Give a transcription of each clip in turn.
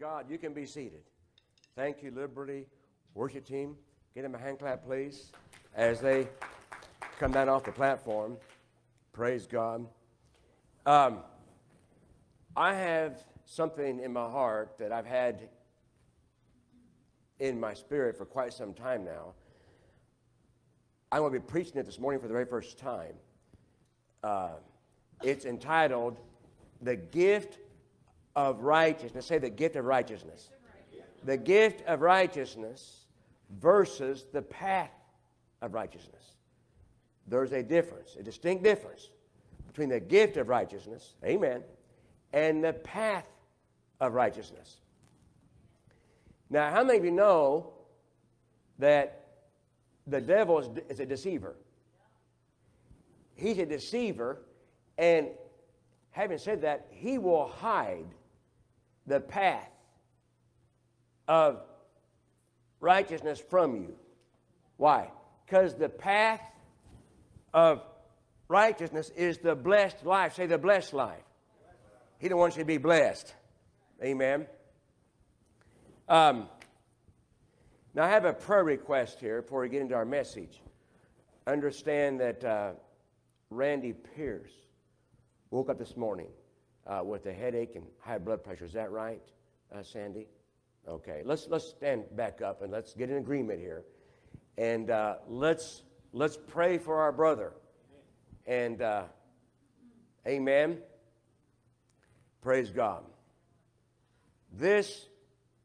God. You can be seated. Thank you, Liberty Worship Team. Get them a hand clap, please, as they come down off the platform. Praise God. Um, I have something in my heart that I've had in my spirit for quite some time now. I'm going to be preaching it this morning for the very first time. Uh, it's entitled The Gift of Righteousness. Say the gift of righteousness. The gift of righteousness versus the path of righteousness. There's a difference, a distinct difference between the gift of righteousness, amen, and the path of righteousness. Now, how many of you know that the devil is, is a deceiver? He's a deceiver, and having said that, he will hide the path of righteousness from you. Why? Because the path of righteousness is the blessed life. Say the blessed life. He don't want you to be blessed. Amen. Um, now, I have a prayer request here before we get into our message. Understand that uh, Randy Pierce woke up this morning uh, with a headache and high blood pressure. Is that right, uh, Sandy? Okay, let's, let's stand back up and let's get an agreement here. And uh, let's, let's pray for our brother. And uh, amen. Praise God. This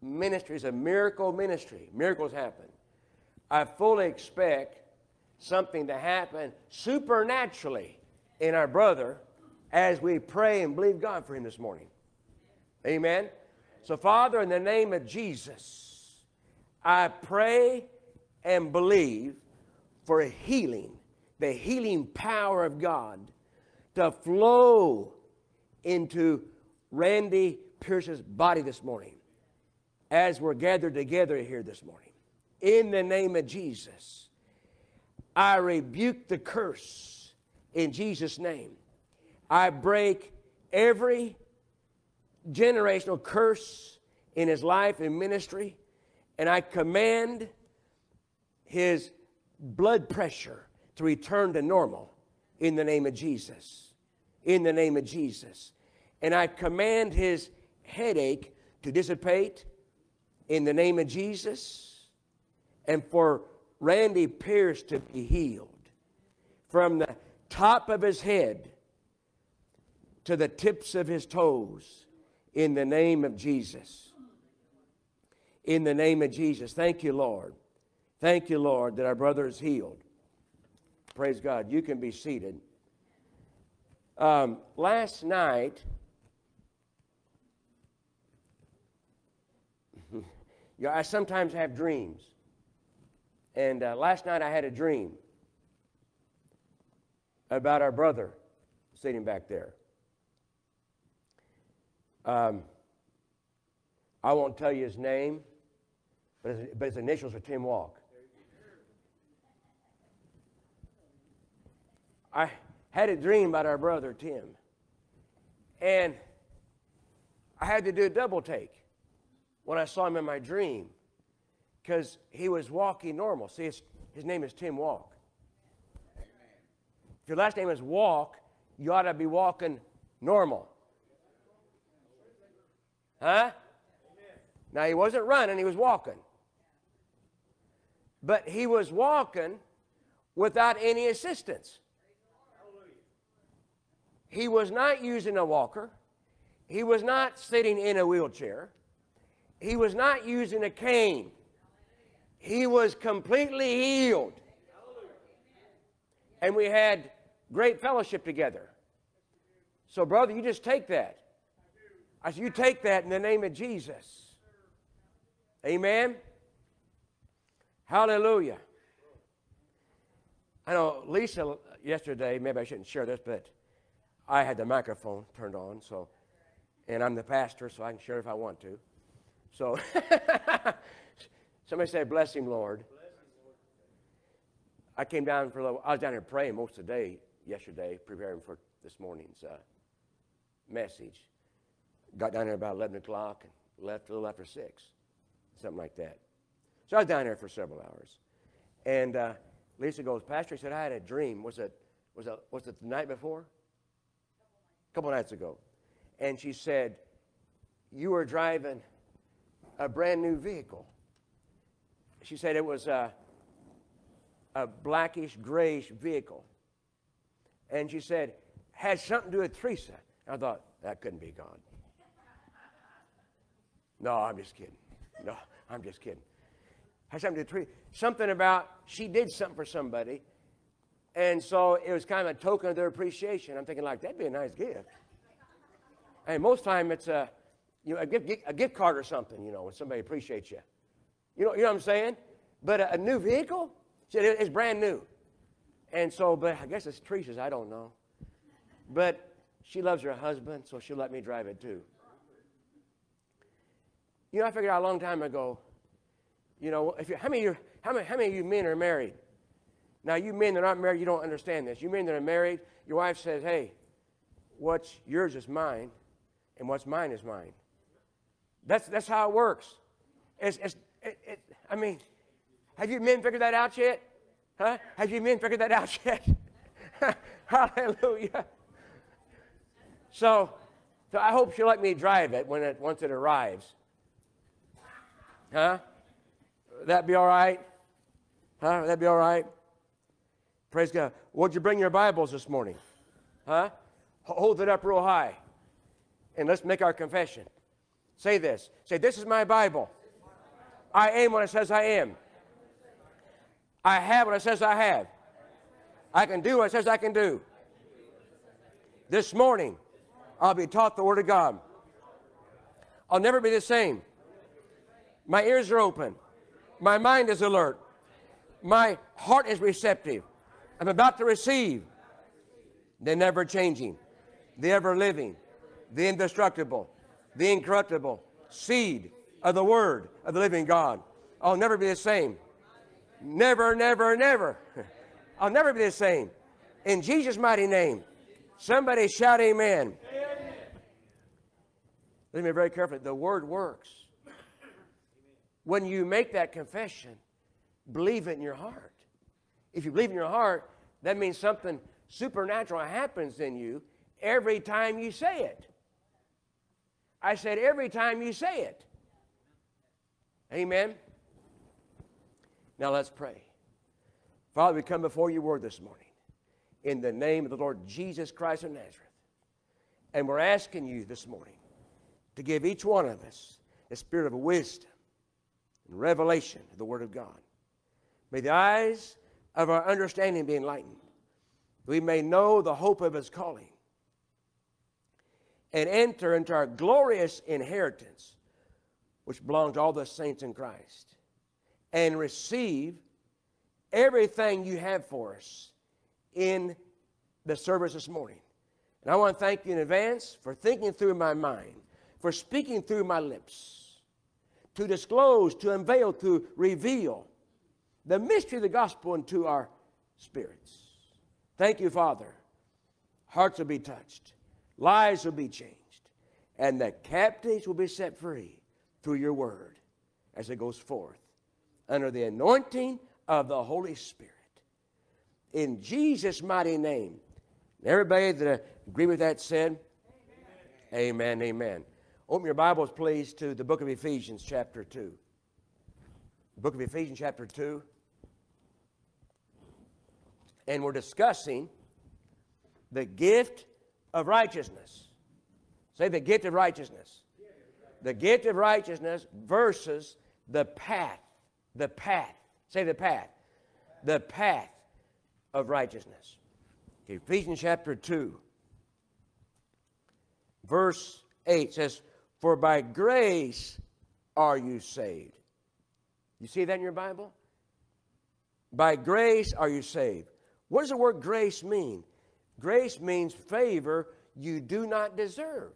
ministry is a miracle ministry. Miracles happen. I fully expect something to happen supernaturally in our brother as we pray and believe God for him this morning. Amen. So, Father, in the name of Jesus, I pray and believe for a healing, the healing power of God to flow into Randy Pierce's body this morning as we're gathered together here this morning. In the name of Jesus, I rebuke the curse in Jesus' name. I break every generational curse in his life and ministry, and I command his blood pressure to return to normal in the name of Jesus. In the name of Jesus. And I command his headache to dissipate in the name of Jesus and for Randy Pierce to be healed from the top of his head to the tips of his toes in the name of Jesus. In the name of Jesus. Thank you, Lord. Thank you, Lord, that our brother is healed. Praise God. You can be seated. Um, last night, Yeah, I sometimes have dreams. And uh, last night I had a dream about our brother sitting back there. Um, I won't tell you his name, but his, but his initials are Tim Walk. I had a dream about our brother Tim, and I had to do a double take when I saw him in my dream because he was walking normal. See, his, his name is Tim Walk. If your last name is Walk, you ought to be walking normal. Huh? Now, he wasn't running, he was walking. But he was walking without any assistance. He was not using a walker. He was not sitting in a wheelchair. He was not using a cane. He was completely healed. And we had great fellowship together. So, brother, you just take that. I said, you take that in the name of Jesus. Amen. Hallelujah. I know Lisa yesterday, maybe I shouldn't share this, but I had the microphone turned on, so, and I'm the pastor, so I can share if I want to. So somebody say, Bless him, Lord. I came down for a little, I was down here praying most of the day yesterday, preparing for this morning's uh, message. Got down there about 11 o'clock and left a little after 6, something like that. So I was down there for several hours. And uh, Lisa goes, Pastor, he said, I had a dream. Was it, was it, was it the night before? A couple nights ago. And she said, You were driving a brand new vehicle. She said it was a, a blackish, grayish vehicle. And she said, had something to do with Teresa. I thought, that couldn't be God. No, I'm just kidding. No, I'm just kidding. Had something to with Something about she did something for somebody. And so it was kind of a token of their appreciation. I'm thinking, like, that'd be a nice gift. And most time it's a, you know, a gift, a gift card or something, you know, when somebody appreciates you. You know, you know what I'm saying? But a, a new vehicle, it's brand new. And so, but I guess it's Teresa's, I don't know. But she loves her husband, so she'll let me drive it too. You know, I figured out a long time ago, you know, if you, how, many you, how, many, how many of you men are married? Now, you men that aren't married, you don't understand this. You men that are married, your wife says, hey, what's yours is mine, and what's mine is mine. That's, that's how it works. It's, it's, it, it, I mean, have you men figured that out yet? Huh? Have you men figured that out yet? Hallelujah. So, so I hope she'll let me drive it when it once it arrives. Huh? That be all right? Huh? That be all right? Praise God. Would you bring your Bibles this morning? Huh? Hold it up real high. And let's make our confession. Say this. Say, This is my Bible. I am what it says I am. I have what it says I have. I can do what it says I can do. This morning, I'll be taught the Word of God. I'll never be the same. My ears are open. My mind is alert. My heart is receptive. I'm about to receive the never changing, the ever living, the indestructible, the incorruptible seed of the Word of the living God. I'll never be the same. Never, never, never. I'll never be the same. In Jesus' mighty name. Somebody shout amen. amen. Let me be very careful. The word works. When you make that confession, believe it in your heart. If you believe in your heart, that means something supernatural happens in you every time you say it. I said every time you say it. Amen. Now let's pray. Father, we come before your word this morning in the name of the Lord Jesus Christ of Nazareth. And we're asking you this morning to give each one of us the spirit of wisdom and revelation of the Word of God. May the eyes of our understanding be enlightened. We may know the hope of His calling and enter into our glorious inheritance, which belongs to all the saints in Christ, and receive everything you have for us in the service this morning. And I want to thank you in advance for thinking through my mind, for speaking through my lips, to disclose, to unveil, to reveal the mystery of the gospel into our spirits. Thank you, Father. Hearts will be touched, lives will be changed, and the captives will be set free through your word as it goes forth under the anointing of the Holy Spirit in Jesus' mighty name. Everybody that agree with that said, Amen, amen. amen. Open your Bibles, please, to the book of Ephesians, chapter 2. The book of Ephesians, chapter 2. And we're discussing the gift of righteousness. Say the gift of righteousness. The gift of righteousness versus the path. The path. Say the path. The path of righteousness. Ephesians chapter 2, verse 8 says, For by grace are you saved. You see that in your Bible? By grace are you saved. What does the word grace mean? Grace means favor you do not deserve.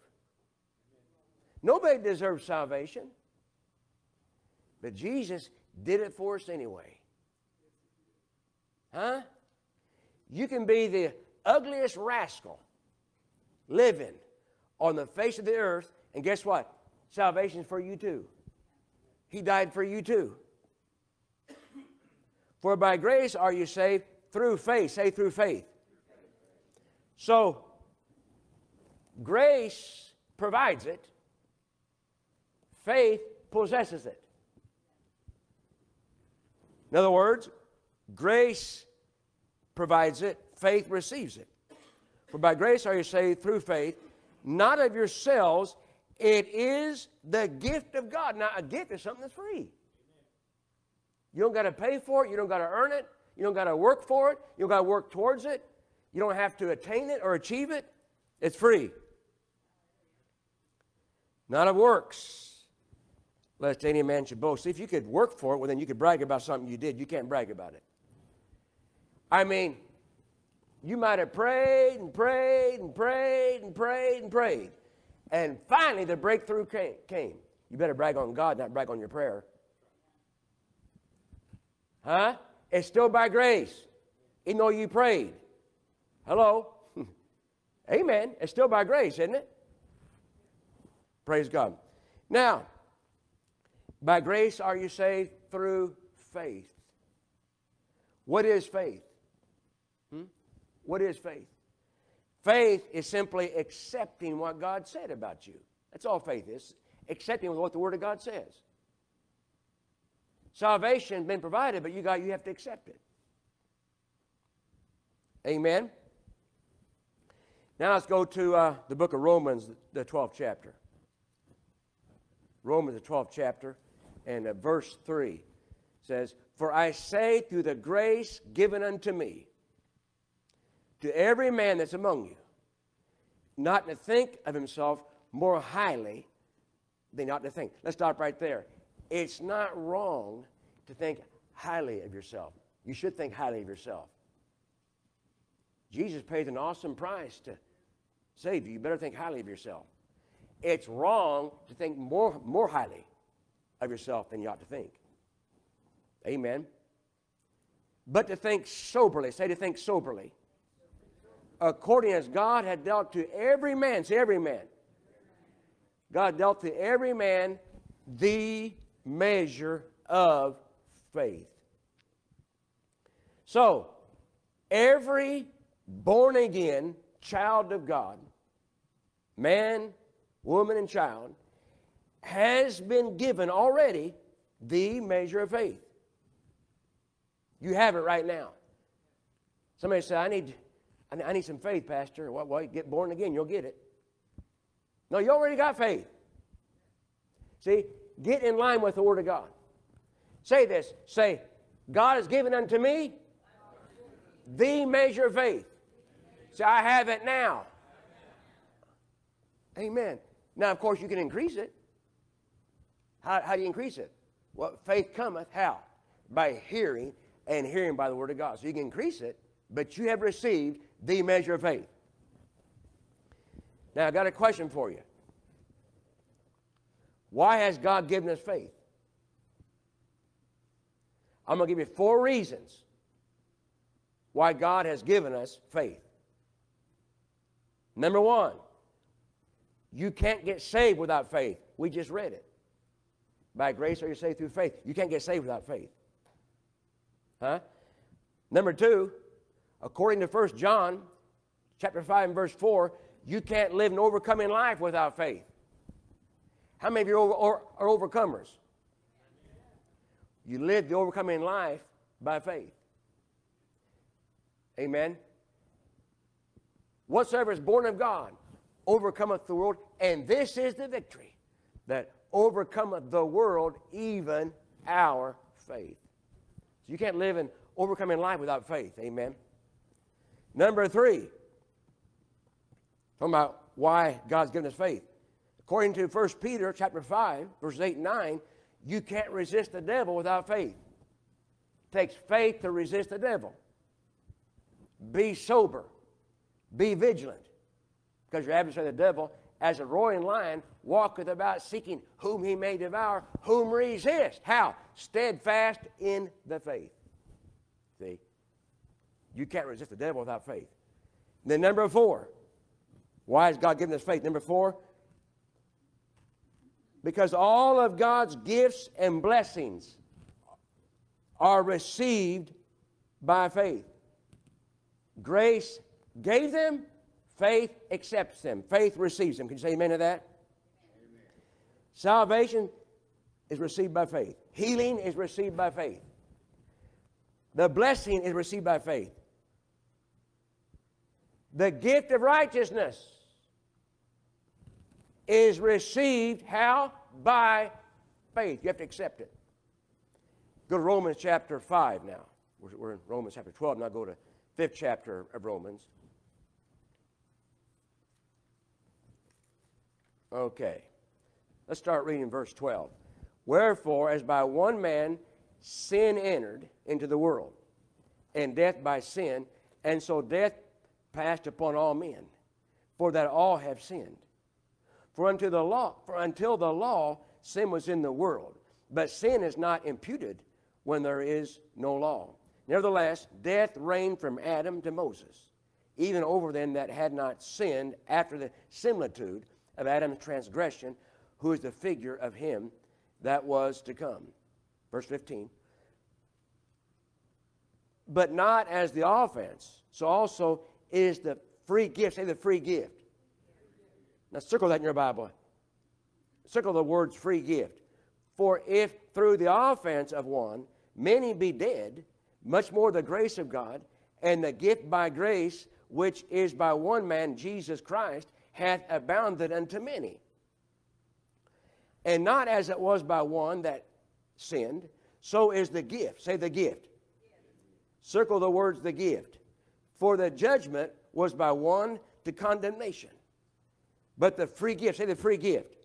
Nobody deserves salvation. But Jesus did it for us anyway. Huh? You can be the ugliest rascal living on the face of the earth, and guess what? salvation is for you too. He died for you too. For by grace are you saved through faith. Say through faith. So, grace provides it, faith possesses it. In other words, grace provides it, faith receives it. For by grace are you saved through faith, not of yourselves. It is the gift of God. Now, a gift is something that's free. You don't got to pay for it. You don't got to earn it. You don't got to work for it. You don't got to work towards it. You don't have to attain it or achieve it. It's free. Not of works, lest any man should boast. See, if you could work for it, well, then you could brag about something you did. You can't brag about it. I mean, you might have prayed and prayed and prayed and prayed and prayed. And finally, the breakthrough came. You better brag on God, not brag on your prayer. Huh? It's still by grace, even though you prayed. Hello? Amen. It's still by grace, isn't it? Praise God. Now, by grace are you saved through faith. What is faith? Hmm? What is faith? Faith is simply accepting what God said about you. That's all faith is. Accepting what the Word of God says. Salvation has been provided, but you got you have to accept it. Amen. Now let's go to uh, the book of Romans, the 12th chapter. Romans, the 12th chapter, and uh, verse 3 says, For I say through the grace given unto me, to every man that's among you, not to think of himself more highly than ought to think. Let's stop right there. It's not wrong to think highly of yourself. You should think highly of yourself. Jesus paid an awesome price to save you. You better think highly of yourself. It's wrong to think more, more highly of yourself than you ought to think. Amen. But to think soberly, say to think soberly, according as God had dealt to every man, say every man. God dealt to every man the measure of faith. So, every born again child of God, man, woman, and child, has been given already the measure of faith. You have it right now. Somebody said, I need, I need some faith, Pastor. Well, well, get born again, you'll get it. No, you already got faith. See, get in line with the Word of God. Say this. Say, God has given unto me the measure of faith. Say, I have it now. Amen. Now, of course, you can increase it. How, how do you increase it? Well, faith cometh how? By hearing, and hearing by the word of God. So you can increase it, but you have received the measure of faith. Now, I got a question for you. Why has God given us faith? I'm going to give you four reasons why God has given us faith. Number one, you can't get saved without faith. We just read it. By grace are you saved through faith. You can't get saved without faith. Huh? Number two, according to 1 John chapter 5 and verse 4, you can't live an overcoming life without faith. How many of you are, are overcomers? You live the overcoming life by faith. Amen. Whatsoever is born of God overcometh the world, and this is the victory that overcometh the world, even our faith. So you can't live an overcoming life without faith. Amen. Number three, talking about why God's given us faith. According to 1 Peter chapter 5, verses 8 and 9, you can't resist the devil without faith. It takes faith to resist the devil. Be sober. Be vigilant. Because your adversary, the devil, as a roaring lion, walketh about seeking whom he may devour, whom resist. How? Steadfast in the faith. See? You can't resist the devil without faith. then number four. Why has God given us faith? Number four, Because all of God's gifts and blessings are received by faith. Grace gave them, faith accepts them, faith receives them. Can you say amen to that? Amen. Salvation is received by faith, healing is received by faith, the blessing is received by faith. The gift of righteousness is received how? By faith. You have to accept it. Go to Romans chapter 5 now. We're in Romans chapter 12, now go to 5th chapter of Romans. Okay. Let's start reading verse 12. Wherefore, as by one man sin entered into the world, and death by sin, and so death passed upon all men, for that all have sinned. For until the law, for until the law, sin was in the world, but sin is not imputed when there is no law. Nevertheless, death reigned from Adam to Moses, even over them that had not sinned after the similitude of Adam's transgression, who is the figure of him that was to come. Verse 15. But not as the offense, so also is the free gift. Say the free gift. Now circle that in your Bible. Circle the words free gift. For if through the offense of one many be dead, much more the grace of God and the gift by grace, which is by one man, Jesus Christ, hath abounded unto many. And not as it was by one that sinned, so is the gift. Say the gift. Circle the words the gift. For the judgment was by one to condemnation. But the free gift, say the free gift.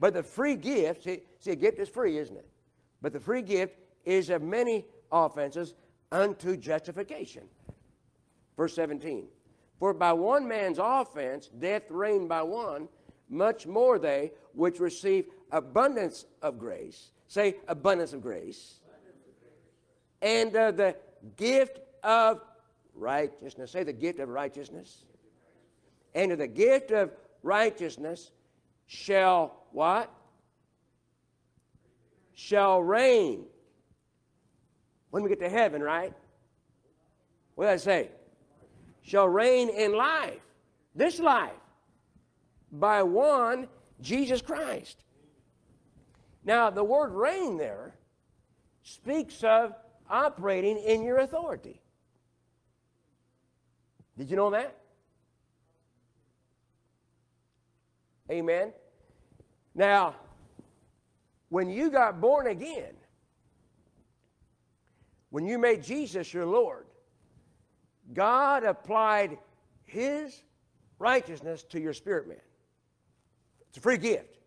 But the free gift, see, see, a gift is free, isn't it? But the free gift is of many offenses unto justification. Verse 17. For by one man's offense death reigned by one, much more they which receive abundance of grace, say abundance of grace, and uh, the gift of righteousness. Say the gift of righteousness. And the gift of righteousness shall what? Shall reign when we get to heaven, right? What did I say? Shall reign in life, this life, by one Jesus Christ. Now, the word reign there speaks of operating in your authority. Did you know that? Amen. Now, when you got born again, when you made Jesus your Lord, God applied His righteousness to your spirit man. It's a free gift.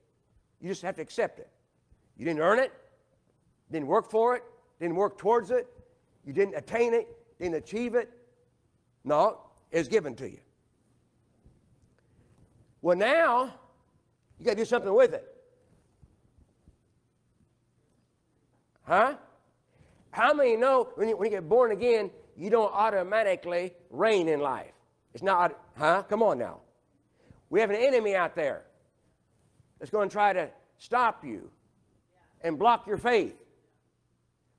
You just have to accept it. You didn't earn it, didn't work for it, didn't work towards it, you didn't attain it, didn't achieve it. No, it's given to you. Well, now, you got to do something with it. Huh? How many know when you, when you get born again, you don't automatically reign in life? It's not, huh? Come on now. We have an enemy out there that's going to try to stop you and block your faith.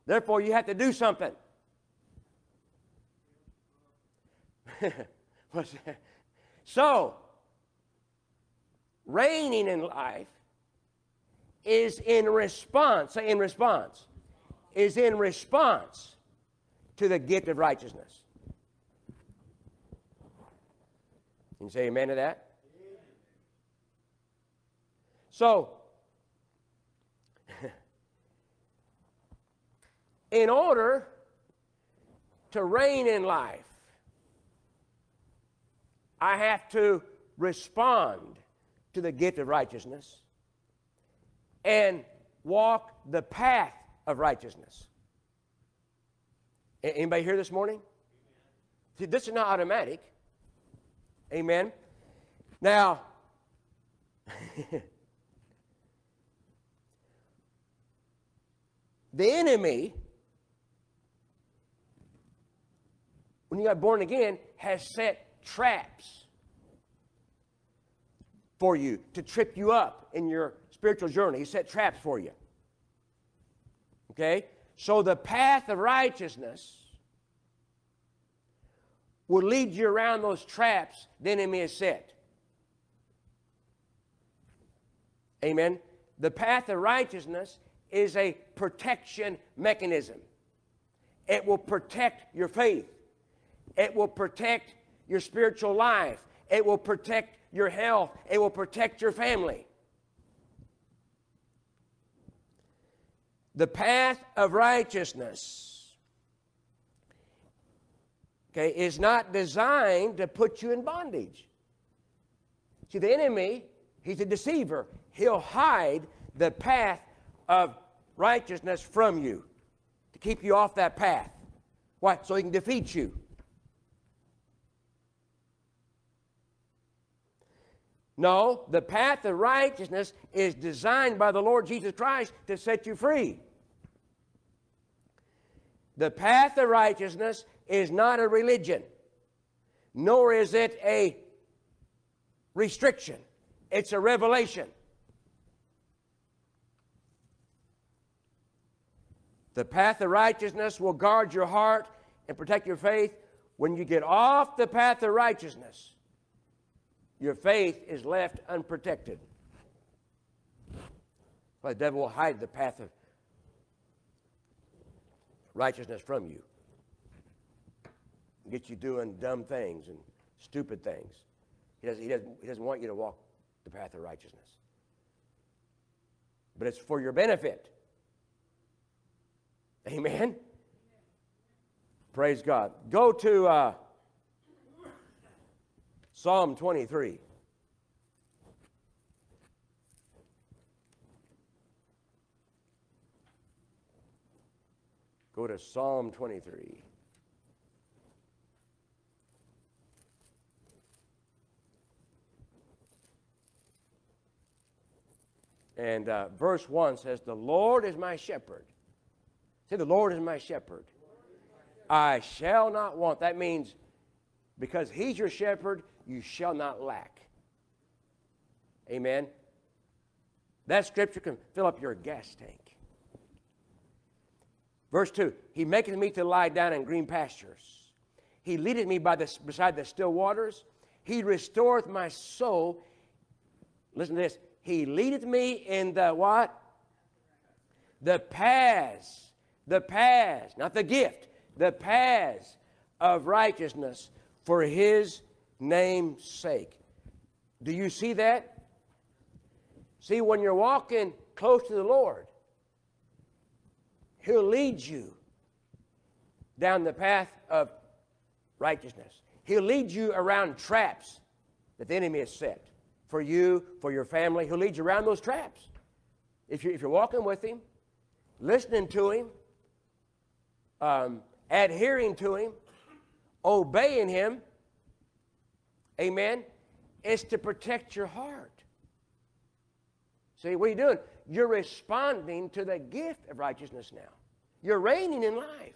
Therefore, you have to do something. so, reigning in life is in response, in response is in response to the gift of righteousness. Can you say amen to that? So, in order to reign in life, I have to respond to the gift of righteousness and walk the path of righteousness. Anybody here this morning? See, this is not automatic. Amen. Now, the enemy, when you got born again, has set traps for you to trip you up in your spiritual journey. He set traps for you. Okay? So the path of righteousness will lead you around those traps the enemy has set. Amen. The path of righteousness is a protection mechanism. It will protect your faith. It will protect your spiritual life. It will protect your health. It will protect your family. The path of righteousness okay, is not designed to put you in bondage. See, the enemy, he's a deceiver. He'll hide the path of righteousness from you to keep you off that path. Why? So he can defeat you. No, the path of righteousness is designed by the Lord Jesus Christ to set you free. The path of righteousness is not a religion, nor is it a restriction, it's a revelation. The path of righteousness will guard your heart and protect your faith. When you get off the path of righteousness, your faith is left unprotected. Well, the devil will hide the path of righteousness from you. Get you doing dumb things and stupid things. He doesn't, he, doesn't, he doesn't want you to walk the path of righteousness. But it's for your benefit. Amen? Praise God. Go to uh, Psalm 23. Go to Psalm 23. And uh, verse 1 says, The Lord is my shepherd. Say, The Lord is my shepherd. I shall not want. That means because He's your shepherd, you shall not lack. Amen. That scripture can fill up your gas tank. Verse 2 He maketh me to lie down in green pastures. He leadeth me by the, beside the still waters. He restoreth my soul. Listen to this. He leadeth me in the what? The paths. The paths, not the gift, the paths of righteousness for his name's sake. Do you see that? See, when you're walking close to the Lord, He'll lead you down the path of righteousness. He'll lead you around traps that the enemy has set for you, for your family. He'll lead you around those traps. If you're, if you're walking with Him, listening to Him, um, adhering to Him, obeying Him, amen, is to protect your heart. See, what are you doing? You're responding to the gift of righteousness now. You're reigning in life.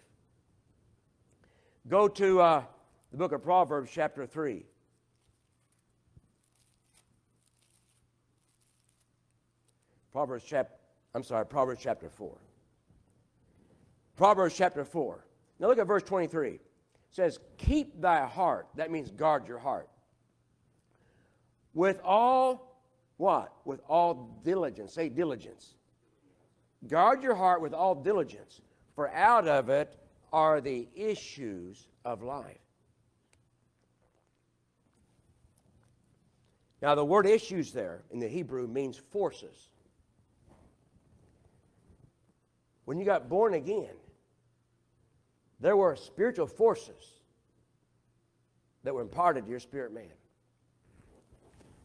Go to uh, the book of Proverbs, chapter 3. Proverbs chapter, I'm sorry, Proverbs chapter 4. Proverbs chapter 4. Now look at verse 23. It says, Keep thy heart. That means guard your heart. With all what? With all diligence. Say diligence. Guard your heart with all diligence, for out of it are the issues of life. Now, the word issues there in the Hebrew means forces. When you got born again, there were spiritual forces that were imparted to your spirit man.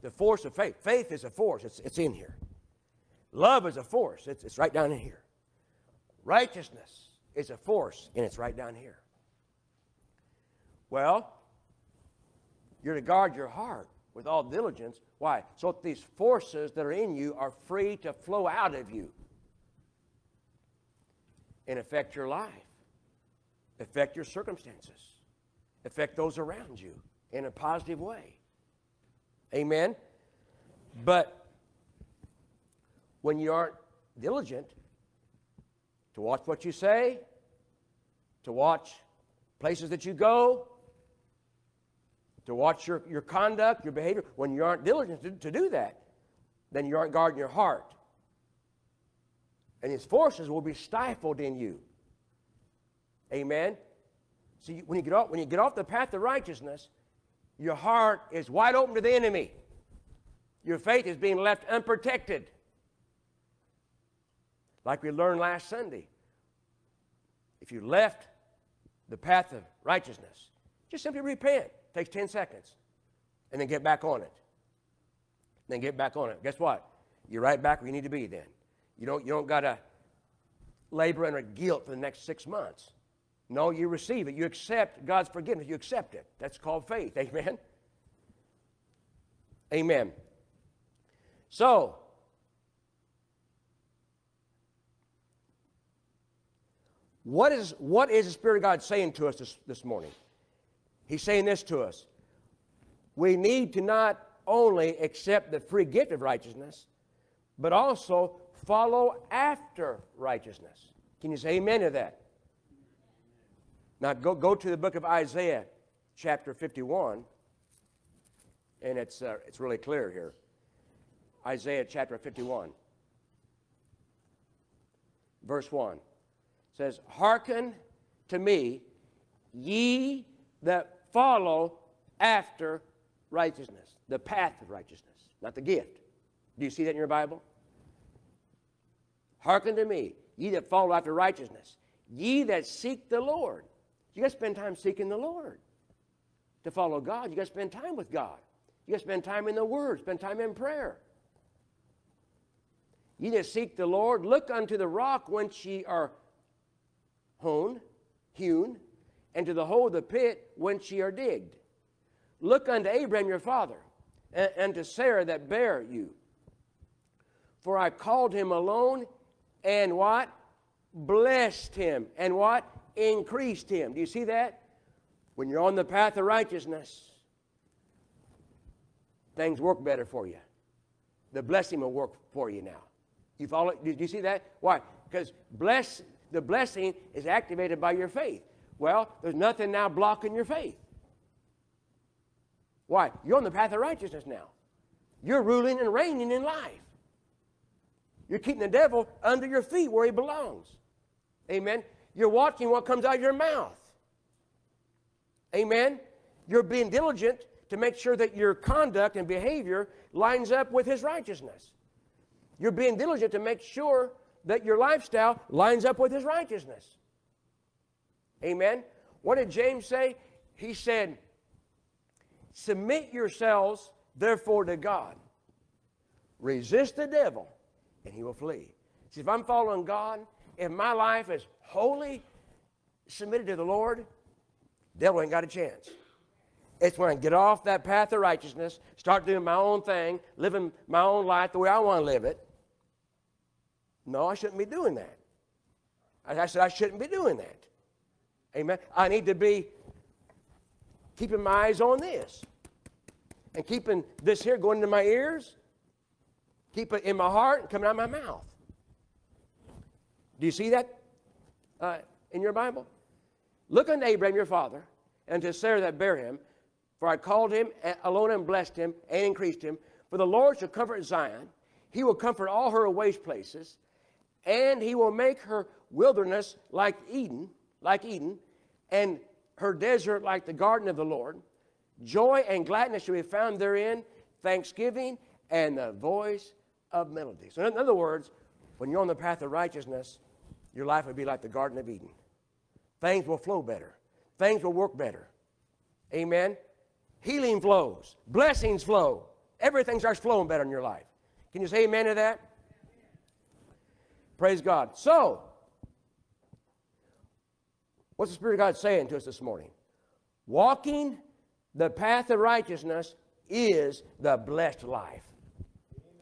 The force of faith. Faith is a force, it's, it's in here. Love is a force, it's, it's right down in here. Righteousness is a force, and it's right down here. Well, you're to guard your heart with all diligence. Why? So that these forces that are in you are free to flow out of you and affect your life, affect your circumstances, affect those around you in a positive way. Amen? But when you aren't diligent to watch what you say, to watch places that you go, to watch your, your conduct, your behavior. When you aren't diligent to, to do that, then you aren't guarding your heart. And his forces will be stifled in you. Amen. See, when you get off, when you get off the path of righteousness, your heart is wide open to the enemy. Your faith is being left unprotected. Like we learned last Sunday. If you left the path of righteousness, just simply repent. It takes 10 seconds. And then get back on it. Then get back on it. Guess what? You're right back where you need to be then. You don't, you don't got to labor under guilt for the next six months. No, you receive it. You accept God's forgiveness. You accept it. That's called faith. Amen. Amen. So, what is, what is the Spirit of God saying to us this, this morning? He's saying this to us. We need to not only accept the free gift of righteousness, but also follow after righteousness. Can you say amen to that? Now go, go to the book of Isaiah, chapter 51, and it's, uh, it's really clear here. Isaiah chapter 51, verse 1 says, Hearken to me, ye that follow after righteousness, the path of righteousness, not the gift. Do you see that in your Bible? Hearken to me, ye that follow after righteousness, ye that seek the Lord. You got to spend time seeking the Lord. To follow God, you got to spend time with God. You got to spend time in the Word, spend time in prayer. Ye that seek the Lord, look unto the rock whence ye are hewn, hewn, and to the hole of the pit whence ye are digged. Look unto Abraham your father, and, and to Sarah that bare you. For I called him alone, and what? Blessed him, and what? Increased him. Do you see that? When you're on the path of righteousness, things work better for you. The blessing will work for you now. You follow? Do you see that? Why? Because bless the blessing is activated by your faith. Well, there's nothing now blocking your faith. Why? You're on the path of righteousness now. You're ruling and reigning in life. You're keeping the devil under your feet where he belongs. Amen. You're watching what comes out of your mouth. Amen. You're being diligent to make sure that your conduct and behavior lines up with his righteousness. You're being diligent to make sure that your lifestyle lines up with his righteousness. Amen. What did James say? He said, Submit yourselves, therefore, to God. Resist the devil, and he will flee. See, if I'm following God, if my life is wholly submitted to the Lord, devil ain't got a chance. It's when I get off that path of righteousness, start doing my own thing, living my own life the way I want to live it. No, I shouldn't be doing that. I said I shouldn't be doing that. Amen. I need to be keeping my eyes on this and keeping this here going into my ears, keep it in my heart and coming out of my mouth. Do you see that uh, in your Bible? Look unto Abraham your father and to Sarah that bare him, for I called him alone and blessed him and increased him. For the Lord shall comfort Zion, he will comfort all her waste places, and he will make her wilderness like Eden, like Eden, and her desert like the garden of the Lord. Joy and gladness shall be found therein, thanksgiving and the voice of melody. So, in other words, when you're on the path of righteousness, your life will be like the Garden of Eden. Things will flow better, things will work better. Amen. Healing flows, blessings flow, everything starts flowing better in your life. Can you say amen to that? Praise God. So, what's the Spirit of God saying to us this morning? Walking the path of righteousness is the blessed life.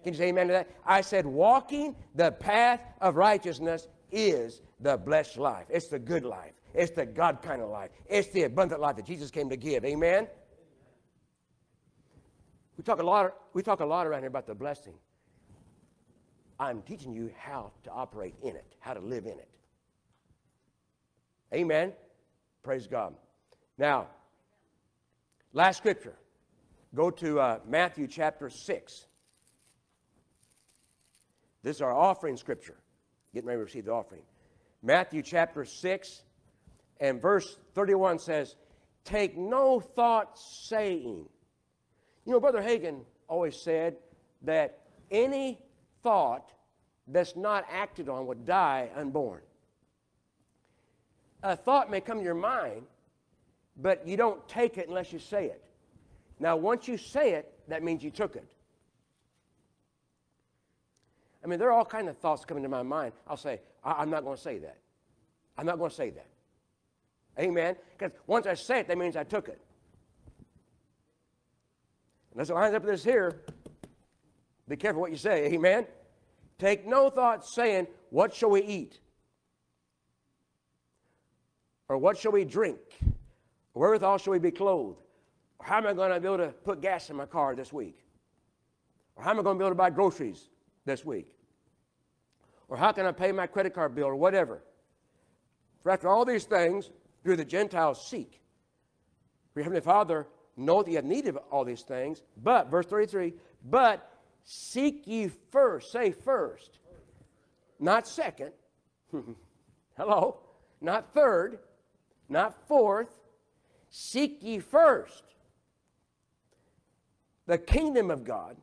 Can you say amen to that? I said, walking the path of righteousness is the blessed life. It's the good life. It's the God kind of life. It's the abundant life that Jesus came to give. Amen? We talk a lot, we talk a lot around here about the blessing. I'm teaching you how to operate in it, how to live in it. Amen. Praise God. Now, last scripture. Go to uh, Matthew chapter 6. This is our offering scripture. Getting ready to receive the offering. Matthew chapter 6 and verse 31 says, Take no thought saying. You know, Brother Hagin always said that any thought that's not acted on would die unborn. A thought may come to your mind, but you don't take it unless you say it. Now, once you say it, that means you took it. I mean, there are all kinds of thoughts coming to my mind. I'll say, I- am not going to say that. I'm not going to say that. Amen? Because once I say it, that means I took it. And that's what lines up with this here. Be careful what you say. Amen? Take no thought saying, What shall we eat? Or what shall we drink? Or wherewithal shall we be clothed? Or how am I going to be able to put gas in my car this week? Or how am I going to be able to buy groceries this week? Or how can I pay my credit card bill or whatever? For after all these things, do the Gentiles seek. For your Heavenly Father know that you have need of all these things, but, verse 33, but seek ye first, say first, not second, hello, not third, not fourth, seek ye first the kingdom of God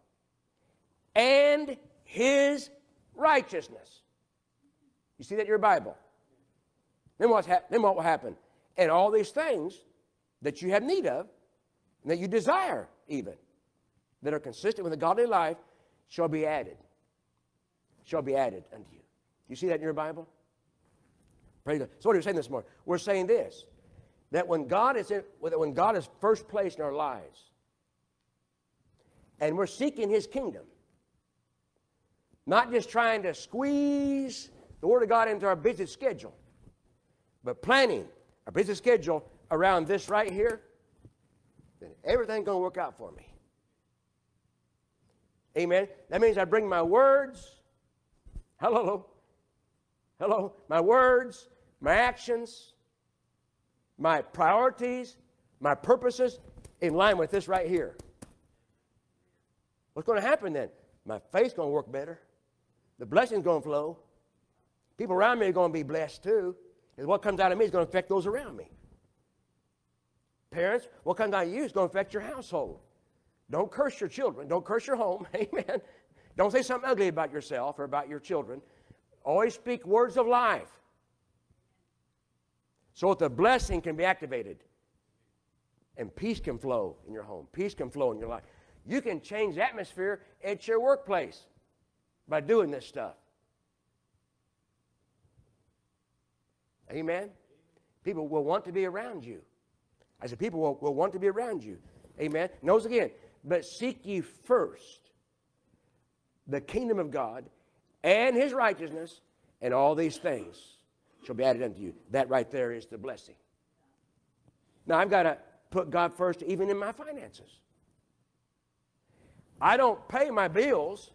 and his righteousness. You see that in your Bible? Then, what's hap- then what will happen? And all these things that you have need of, and that you desire even, that are consistent with a godly life, shall be added. Shall be added unto you. You see that in your Bible? Praise God. So what are we saying this morning? We're saying this that when God is in, when God is first placed in our lives, and we're seeking His kingdom, not just trying to squeeze the Word of God into our busy schedule, but planning our busy schedule around this right here, then everything's going to work out for me. Amen. That means I bring my words. Hello. Hello. My words, my actions, my priorities, my purposes in line with this right here. What's going to happen then? My faith's going to work better. The blessing's going to flow. People around me are going to be blessed too. And what comes out of me is going to affect those around me. Parents, what comes out of you is going to affect your household. Don't curse your children. Don't curse your home. Amen. Don't say something ugly about yourself or about your children. Always speak words of life so that the blessing can be activated and peace can flow in your home. Peace can flow in your life. You can change the atmosphere at your workplace by doing this stuff. Amen? People will want to be around you. I said, people will, will want to be around you. Amen? Notice again, but seek ye first the kingdom of God and his righteousness, and all these things shall be added unto you. That right there is the blessing. Now, I've got to put God first even in my finances. I don't pay my bills,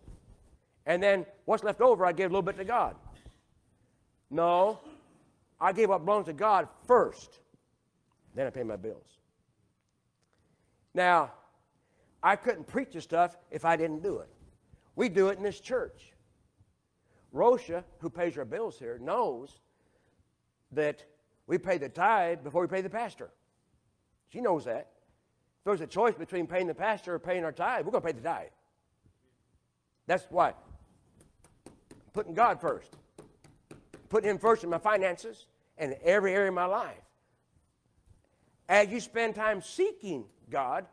and then what's left over, I give a little bit to God. No, I give what belongs to God first, then I pay my bills. Now, I couldn't preach this stuff if I didn't do it. We do it in this church. Rosha, who pays our bills here, knows that we pay the tithe before we pay the pastor. She knows that. If there's a choice between paying the pastor or paying our tithe, we're going to pay the tithe. That's what? Putting God first. Putting Him first in my finances and every area of my life. As you spend time seeking God,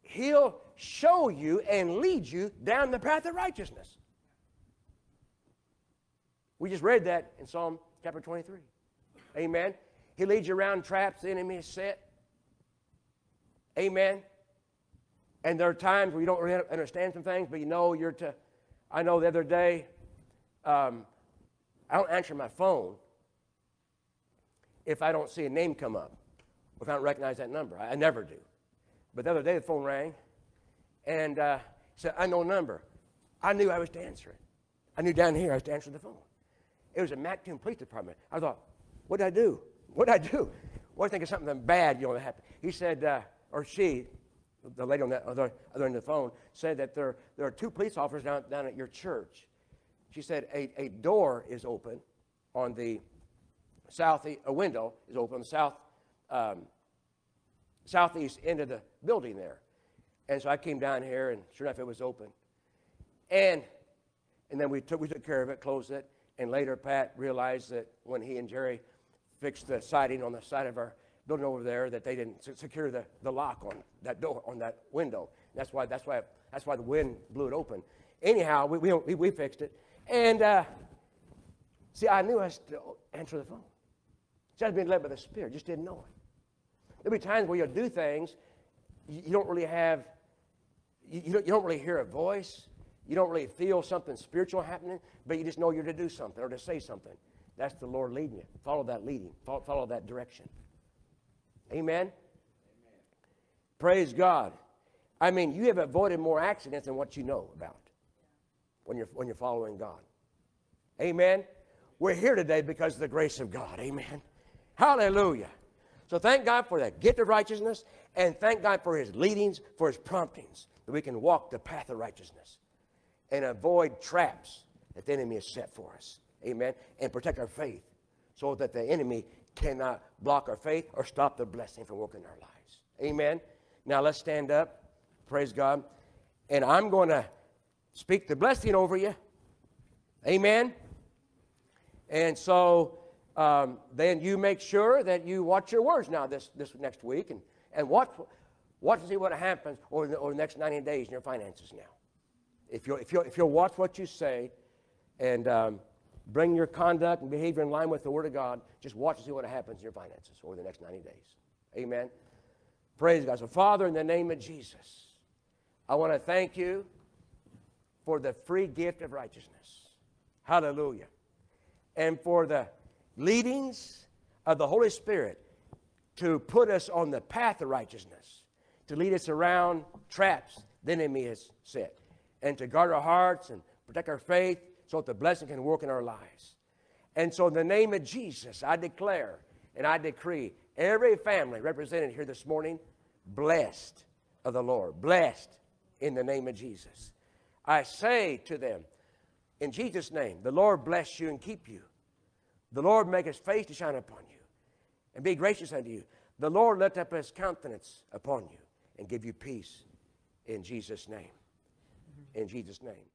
He'll show you and lead you down the path of righteousness. We just read that in Psalm chapter 23. Amen. He leads you around traps the enemy has set. Amen. And there are times where you don't really understand some things, but you know you're to. I know the other day, um, I don't answer my phone if I don't see a name come up, if I don't recognize that number. I, I never do. But the other day the phone rang, and uh, said, "I know a number." I knew I was to answer it. I knew down here I was to answer the phone. It was a Mattoon Police Department. I thought, what did I do? What did I do? Well, I think of something bad, you know, that happened. He said, uh, or she, the lady on the other, other end of the phone, said that there, there are two police officers down, down at your church. She said a, a door is open on the south, a window is open on the south, um, southeast end of the building there. And so I came down here, and sure enough, it was open. And, and then we took, we took care of it, closed it. And later, Pat realized that when he and Jerry fixed the siding on the side of our building over there, that they didn't secure the, the lock on that door, on that window. That's why, that's why, that's why the wind blew it open. Anyhow, we, we, we fixed it. And uh, see, I knew I had to answer the phone. See, I was being led by the Spirit, just didn't know it. There'll be times where you'll do things, you, you don't really have, you, you, don't, you don't really hear a voice, you don't really feel something spiritual happening, but you just know you're to do something or to say something. That's the Lord leading you. Follow that leading, follow, follow that direction. Amen? Amen? Praise God. I mean, you have avoided more accidents than what you know about when you're, when you're following God. Amen? We're here today because of the grace of God. Amen. Hallelujah. So thank God for that gift of righteousness and thank God for his leadings, for his promptings, that we can walk the path of righteousness and avoid traps that the enemy has set for us. Amen. And protect our faith so that the enemy cannot block our faith or stop the blessing from working in our lives. Amen. Now let's stand up. Praise God. And I'm going to speak the blessing over you. Amen. And so um, then you make sure that you watch your words now this, this next week and, and watch, watch and see what happens over the, over the next 90 days in your finances now. If you'll, if you'll, if you'll watch what you say and um, bring your conduct and behavior in line with the Word of God, just watch and see what happens in your finances over the next 90 days. Amen. Praise God. So, Father, in the name of Jesus, I want to thank you for the free gift of righteousness. Hallelujah. And for the leadings of the Holy Spirit to put us on the path of righteousness, to lead us around traps the enemy has set, and to guard our hearts and protect our faith so that the blessing can work in our lives. And so, in the name of Jesus, I declare and I decree every family represented here this morning blessed of the Lord, blessed in the name of Jesus. I say to them, in Jesus' name, the Lord bless you and keep you. The Lord make his face to shine upon you and be gracious unto you. The Lord lift up his countenance upon you and give you peace in Jesus' name. In Jesus' name.